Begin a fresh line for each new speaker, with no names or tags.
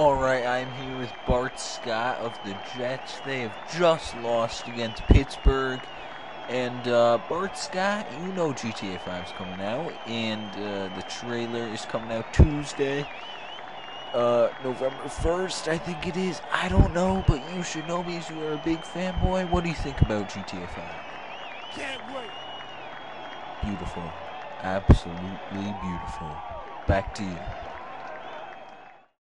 Alright, I'm here with Bart Scott of the Jets. They have just lost against Pittsburgh. And uh, Bart Scott, you know GTA 5 is coming out, and uh, the trailer is coming out Tuesday, uh, November 1st, I think it is. I don't know, but you should know me as you are a big fanboy. What do you think about GTA 5?
Can't wait.
Beautiful. Absolutely beautiful. Back to you.